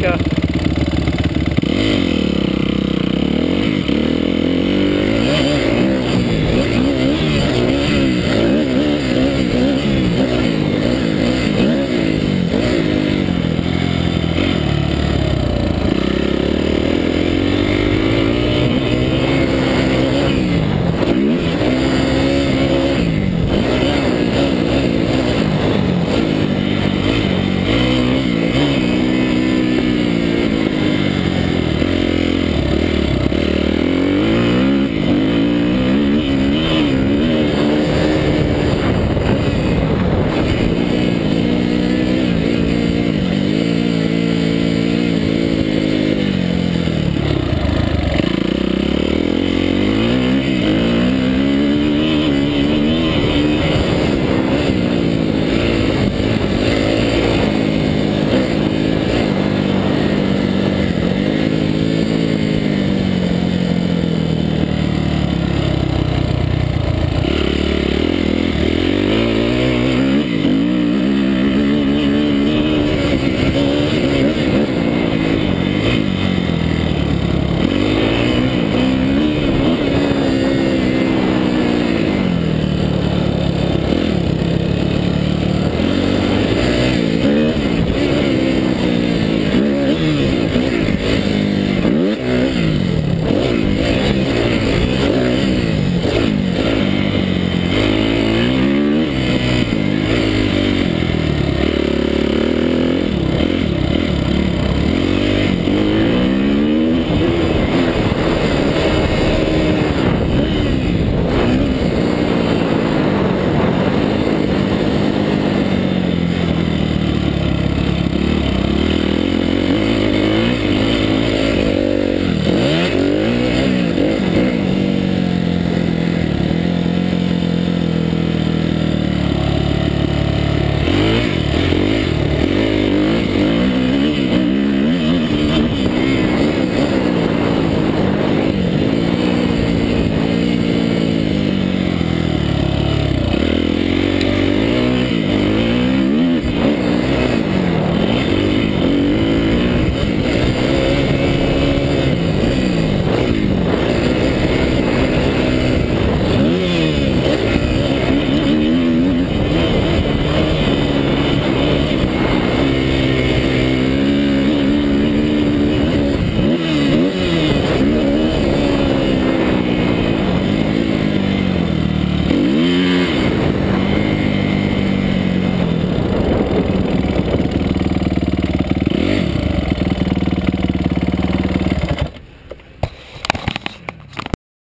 ますか